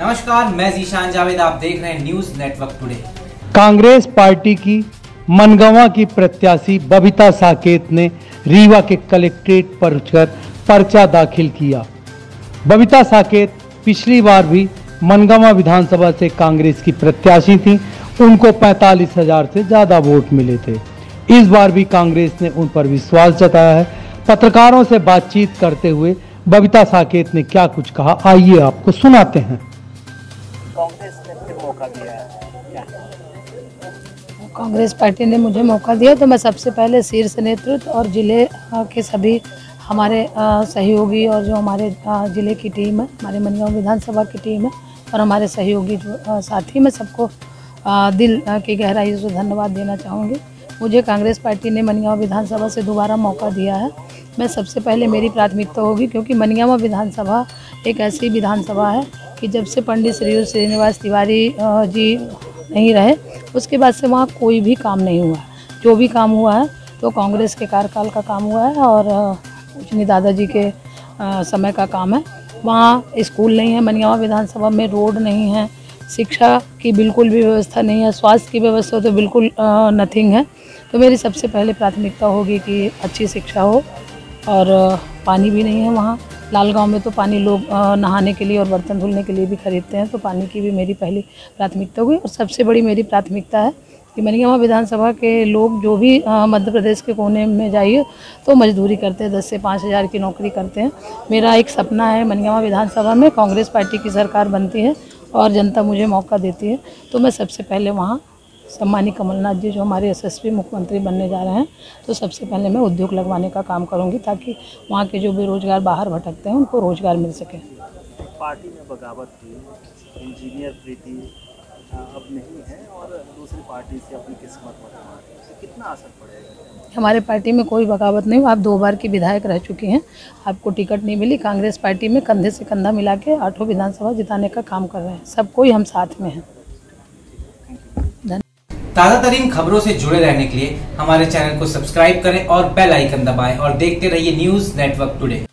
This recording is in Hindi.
नमस्कार, मैं जीशान जावेद, आप देख रहे हैं news network today Congress party की मनगवा की प्रत्याशी बबीता साकेत ने रीवा के कलेक्ट्रेट पहुंचकर पर्चा दाखिल किया। बबीता साकेत पिछली बार भी मनगवा विधानसभा से कांग्रेस की प्रत्याशी थी। उनको पैंतालीस हज़ार से ज़्यादा वोट मिले थे। इस बार भी कांग्रेस ने उन पर विश्वास जताया है। पत्रकारों से बातचीत करते हुए बबीता साकेत ने क्या कुछ कहा आइए आपको सुनाते हैं। कांग्रेस ने फिर मौका दिया है। कांग्रेस पार्टी ने मुझे मौका दिया तो मैं सबसे पहले शीर्ष नेतृत्व और ज़िले के सभी हमारे सहयोगी और जो हमारे ज़िले की टीम है हमारे मनगांव विधानसभा की टीम है और हमारे सहयोगी जो साथी मैं सबको दिल की गहराई से धन्यवाद देना चाहूँगी। मुझे कांग्रेस पार्टी ने मनियावा विधानसभा से दोबारा मौका दिया है। मैं सबसे पहले मेरी प्राथमिकता होगी, क्योंकि मनगांव विधानसभा एक ऐसी विधानसभा है कि जब से पंडित श्री श्रीनिवास तिवारी जी नहीं रहे, उसके बाद से वहाँ कोई भी काम नहीं हुआ। जो भी काम हुआ है तो कांग्रेस के कार्यकाल का काम हुआ है और पूजनी दादाजी के समय का काम है। वहाँ स्कूल नहीं है मनियावा विधानसभा में रोड नहीं है, शिक्षा की बिल्कुल भी व्यवस्था नहीं है, स्वास्थ्य की व्यवस्था तो बिल्कुल नथिंग है। तो मेरी सबसे पहले प्राथमिकता होगी कि अच्छी शिक्षा हो और पानी भी नहीं है वहाँ। लाल गाँव में तो पानी लोग नहाने के लिए और बर्तन धुलने के लिए भी खरीदते हैं तो पानी की भी मेरी पहली प्राथमिकता होगी और सबसे बड़ी मेरी प्राथमिकता है कि मनियावा विधानसभा के लोग जो भी मध्य प्रदेश के कोने में जाइए तो मजदूरी करते हैं, दस से पाँच हज़ार की नौकरी करते हैं। मेरा एक सपना है मनियावा विधानसभा में कांग्रेस पार्टी की सरकार बनती है और जनता मुझे मौका देती है। तो मैं सबसे पहले वहाँ सम्मानी कमलनाथ जी, जो हमारे यशस्वी मुख्यमंत्री बनने जा रहे हैं तो सबसे पहले मैं उद्योग लगवाने का काम करूँगी, ताकि वहाँ के जो बेरोजगार बाहर भटकते हैं, उनको रोज़गार मिल सके। पार्टी में बगावत की इंजीनियर प्रीति अब नहीं है और दूसरी पार्टी से अपनी किस्मत तो कितना असर पड़ेगा? हमारे पार्टी में कोई बगावत नहीं हुआ आप दो बार की विधायक रह चुकी हैं। आपको टिकट नहीं मिली। कांग्रेस पार्टी में कंधे से कंधा मिला के आठों विधानसभा जिताने का काम कर रहे हैं। सब कोई हम साथ में हैं। ताज़ा तरीन खबरों से जुड़े रहने के लिए हमारे चैनल को सब्सक्राइब करें और बेल आइकन दबाएँ और देखते रहिए न्यूज़ नेटवर्क टुडे।